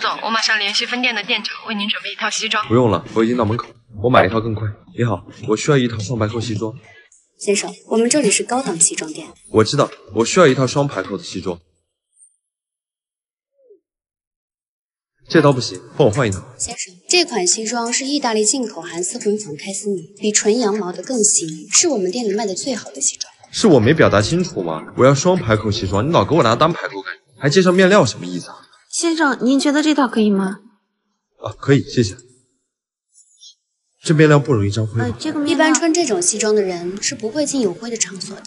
总，我马上联系分店的店长，为您准备一套西装。不用了，我已经到门口，我买一套更快。你好，我需要一套双排扣西装。先生，我们这里是高档西装店。我知道，我需要一套双排扣的西装。这套不行，帮我换一套。先生，这款西装是意大利进口韩丝混纺开丝呢，比纯羊毛的更细腻，是我们店里卖的最好的西装。是我没表达清楚吗？我要双排扣西装，你老给我拿单排扣干什么？还介绍面料什么意思啊？先生，您觉得这套可以吗？啊，可以，谢谢。这面料不容易沾灰呃，这个面一般穿这种西装的人是不会进有灰的场所的。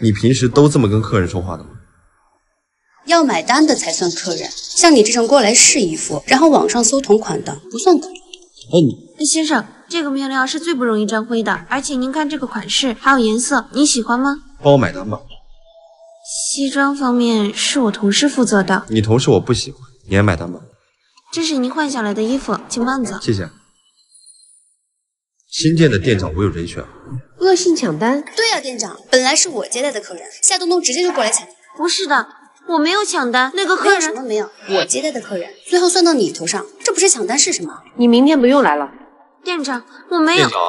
你平时都这么跟客人说话的吗？要买单的才算客人，像你这种过来试衣服，然后网上搜同款的，不算客人。哎你，先生，这个面料是最不容易沾灰的，而且您看这个款式还有颜色，你喜欢吗？帮我买单吧。西装方面是我同事负责的，你同事我不喜欢，你还买单吧？这是您换下来的衣服，请慢走。谢谢。新店的店长我有人选。恶性抢单？对呀、店长，本来是我接待的客人，夏东东直接就过来抢。不是的，我没有抢单，那个客人什么没有，我接待的客人，最后算到你头上，这不是抢单是什么？你明天不用来了。店长，我没有。长，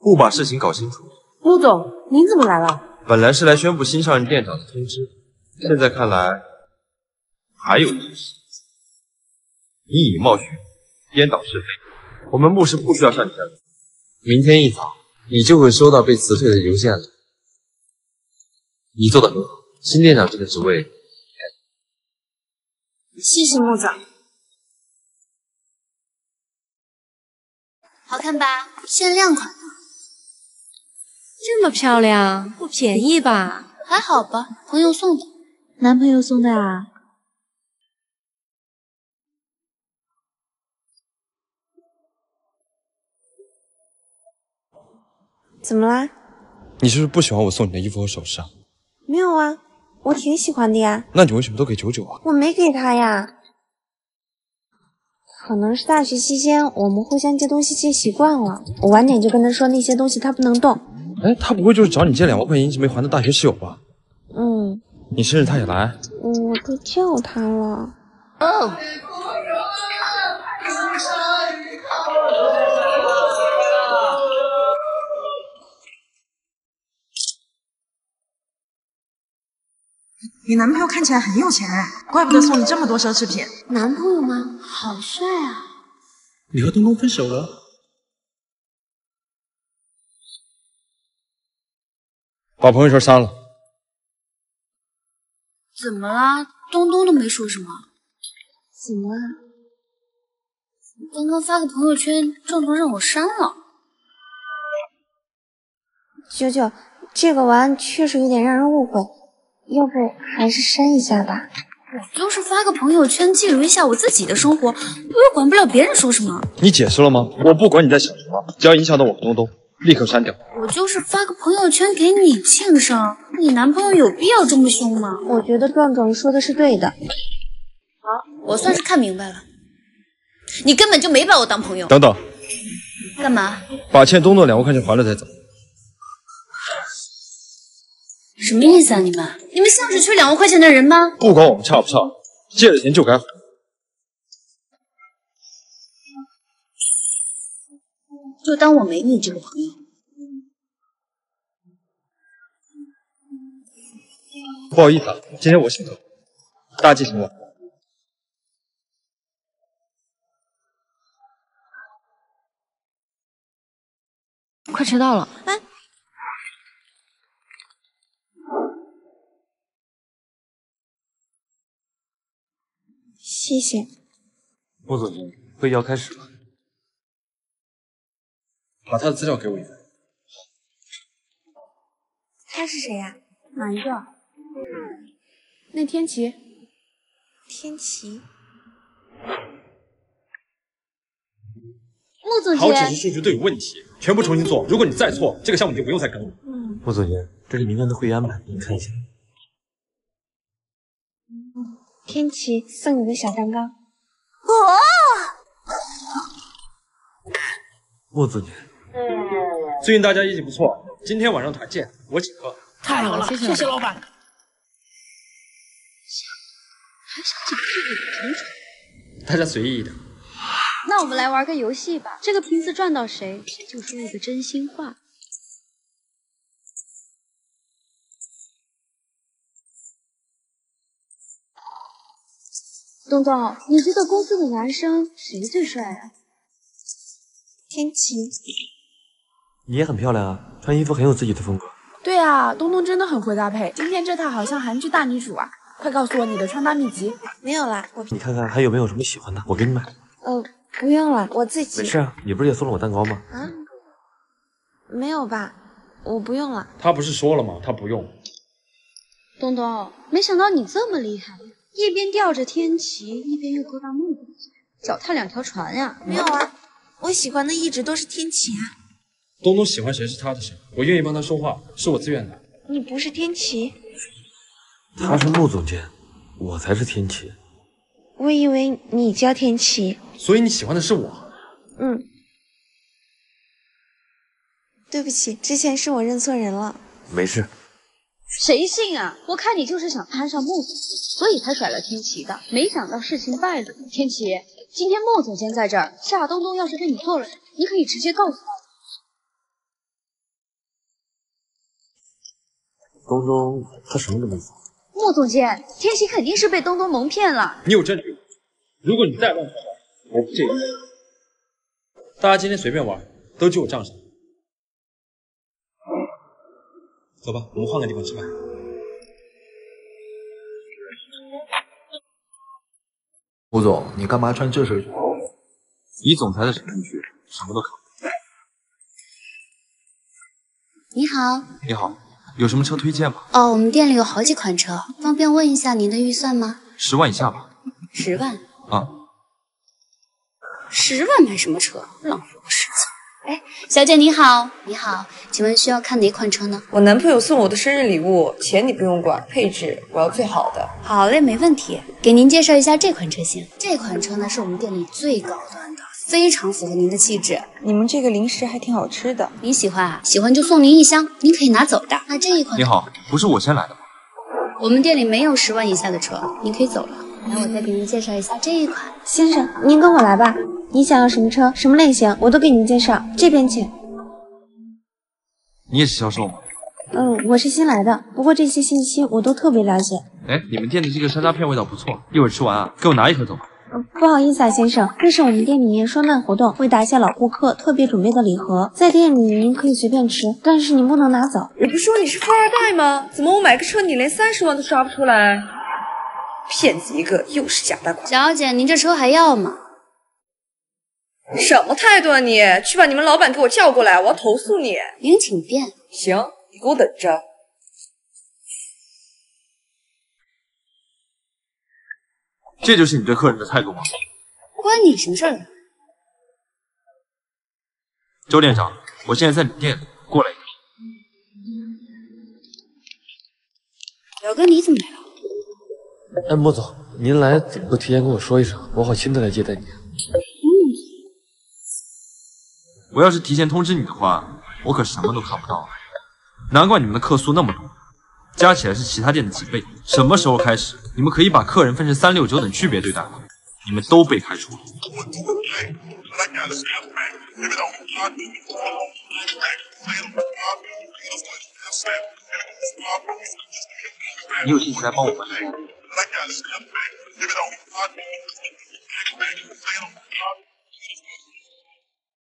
不把事情搞清楚。陆总，您怎么来了？本来是来宣布新上任店长的通知，现在看来还有一事，你以貌取人，颠倒是非。我们牧师不需要上你这儿，明天一早你就会收到被辞退的邮件了。你做的很好，新店长这个职位，谢谢木总。好看吧？限量款的，这么漂亮，不便宜吧？还好吧？朋友送的。男朋友送的啊？怎么啦？你是不是不喜欢我送你的衣服和首饰啊？没有啊，我挺喜欢的呀。那你为什么都给九九啊？我没给他呀。可能是大学期间我们互相借东西借习惯了，我晚点就跟他说那些东西他不能动。哎，他不会就是找你借两万块钱一直没还的大学室友吧？嗯，你生日他也来？我都叫他了。你男朋友看起来很有钱哎，怪不得送你这么多奢侈品。男朋友吗？好帅啊！你和东东分手了？把朋友圈删了。怎么啦？东东都没说什么。怎么了？刚刚发个朋友圈，郑总让我删了。九九，这个玩确实有点让人误会，要不还是删一下吧。我就是发个朋友圈，记录一下我自己的生活，我又管不了别人说什么。你解释了吗？我不管你在想什么，只要影响到我和东东，立刻删掉。我就是发个朋友圈给你庆生，你男朋友有必要这么凶吗？我觉得壮壮说的是对的。好我算是看明白了，你根本就没把我当朋友。等等，干嘛？把欠东东两万块钱还了再走。什么意思啊？你们你们像是缺两万块钱的人吗？不管我们差不差，借了钱就该还。就当我没你这个朋友。不好意思啊，今天我请客，大家记醒我。快迟到了。哎谢谢。穆总监，会议要开始了，把他的资料给我一份。他是谁呀、哪一个？那天琪，天琪。穆总好几十数据都有问题，全部重新做。如果你再错，这个项目就不用再跟了。穆总监，这是明天的会议安排，你看一下。天琪送你的小蛋糕。哦穆总监，最近大家业绩不错，今天晚上团建，我请客。太好了，谢谢老板。还想讲这个有钱大家随意一点。那我们来玩个游戏吧，这个瓶子转到谁，就说一个真心话。东东，你觉得公司的男生谁最帅啊？天琪，你也很漂亮啊，穿衣服很有自己的风格。对啊，东东真的很会搭配，今天这套好像韩剧大女主啊！快告诉我你的穿搭秘籍。没有啦，我你看看还有没有什么喜欢的，我给你买。呃不用了，我自己没事啊，你不是也送了我蛋糕吗？啊，没有吧，我不用了。他不是说了吗？他不用。东东，没想到你这么厉害，一边吊着天齐，一边又勾搭木总监，脚踏两条船呀！没有啊，我喜欢的一直都是天琪啊。东东喜欢谁是他的事，我愿意帮他说话，是我自愿的。你不是天琪，他是穆总监，我才是天琪。我以为你叫天琪。所以你喜欢的是我？嗯，对不起，之前是我认错人了。没事，谁信啊？我看你就是想攀上穆总监，所以才甩了天齐的。没想到事情败露，天齐，今天穆总监在这儿，夏东东要是对你做了什么，你可以直接告诉他。东东他什么都没做。莫总监，天齐肯定是被东东蒙骗了。你有证据？如果你再乱说话，我不介意。大家今天随便玩，都记我账上。走吧，我们换个地方吃饭。吴总，你干嘛穿这身？以总裁的身份去，什么都看。你好，你好，有什么车推荐吗？哦，我们店里有好几款车，方便问一下您的预算吗？十万以下吧。十万？啊，十万买什么车？浪费我时间。哎，小姐你好，你好，请问需要看哪款车呢？我男朋友送我的生日礼物，钱你不用管，配置我要最好的。好嘞，没问题。给您介绍一下这款车型，这款车呢是我们店里最高端的，非常符合您的气质。你们这个零食还挺好吃的，您喜欢啊？喜欢就送您一箱，您可以拿走的。那这一款你好，不是我先来的吗？我们店里没有十万以下的车，您可以走了。来，我再给您介绍一下这一款。先生，您跟我来吧。你想要什么车，什么类型，我都给您介绍。这边请。你也是销售吗？嗯，我是新来的，不过这些信息我都特别了解。哎，你们店的这个山楂片味道不错，一会儿吃完啊，给我拿一盒走吧。呃不好意思啊，先生，这是我们店里面双旦活动，为答谢老顾客特别准备的礼盒，在店里您可以随便吃，但是您不能拿走。我不说你是富二代吗？怎么我买个车你连三十万都刷不出来？骗子一个，又是假贷款。小姐，您这车还要吗？什么态度啊你？去把你们老板给我叫过来，我要投诉你。您请便。行，你给我等着。这就是你对客人的态度吗？关你什么事儿啊？周店长，我现在在你店里，过来一趟。表哥，你怎么来了？哎，莫总，您来怎么不提前跟我说一声，我好亲自来接待你。嗯我要是提前通知你的话，我可什么都看不到。难怪你们的客诉那么多，加起来是其他店的几倍。什么时候开始，你们可以把客人分成三六九等区别对待。吗？你们都被开除了。你有兴趣来帮我们？